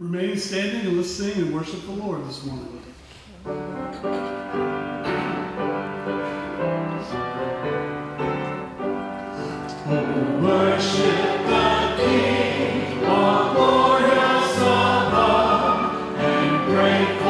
remain standing and let's sing and worship the Lord this morning. Worship. the King, our Lord has above, and grateful.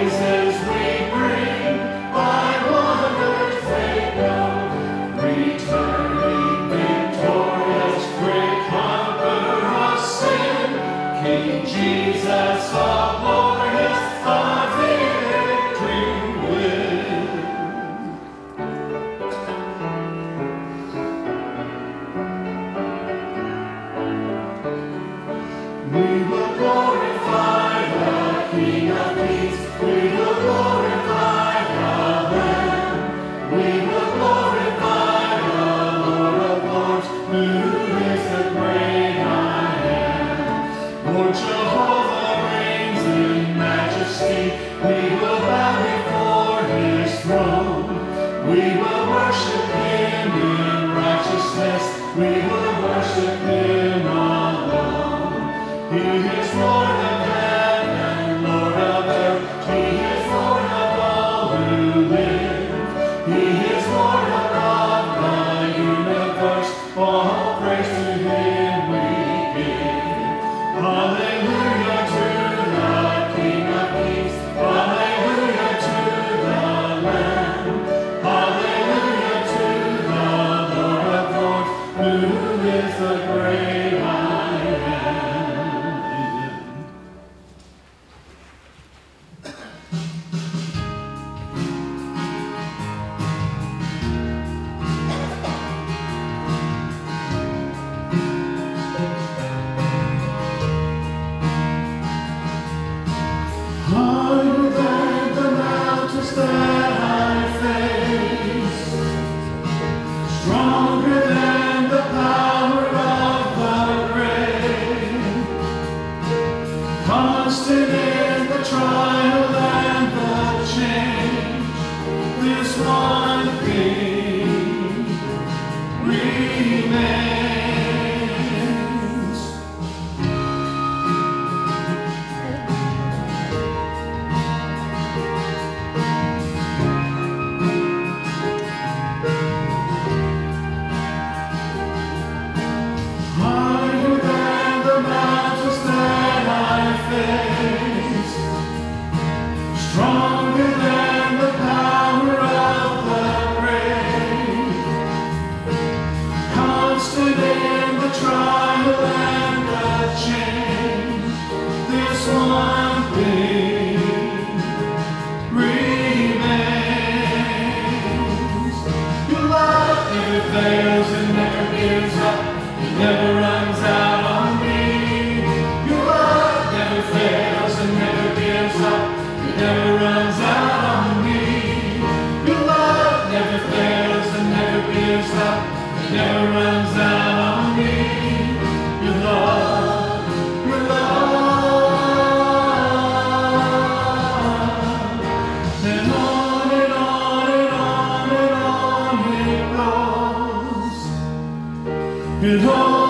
Jesus. We will worship Him alone. He is Lord. trusted the trial and the change. This one thing remains. never fails and never gives up. He never runs out on me. Your love never fails and never gives up. He never runs out on me. Your love never fails and never gives up. He never runs out. Behold.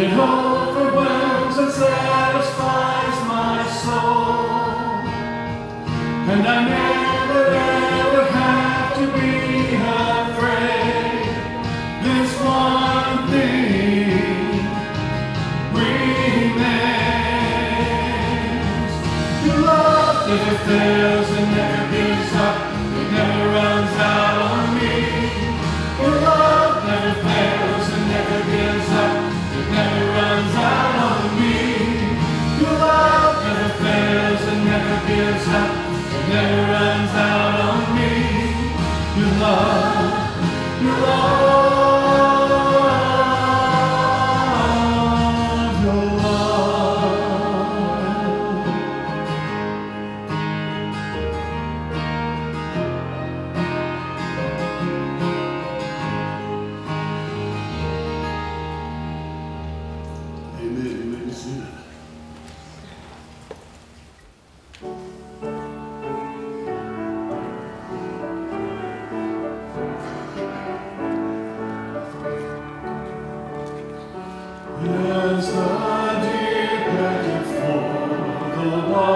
It overwhelms and satisfies my soul. And I never ever have to be afraid. This one thing remains. you love is there.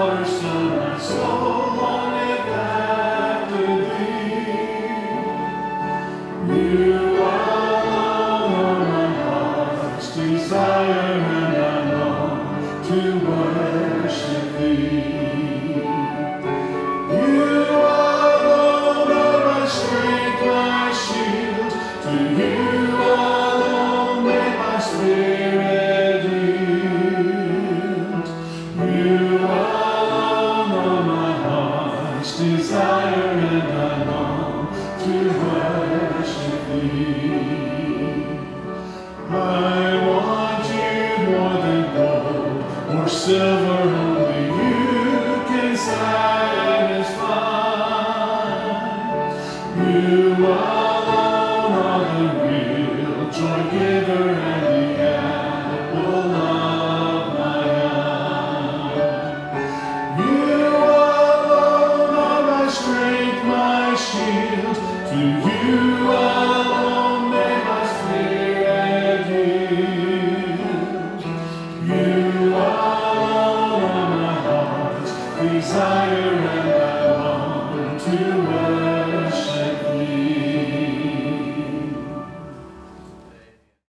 our son and soul. river.